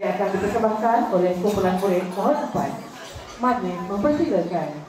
Yang akan dipersembahkan oleh kumpulan murid mohon empat. Madlin mempersilakan.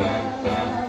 Yeah.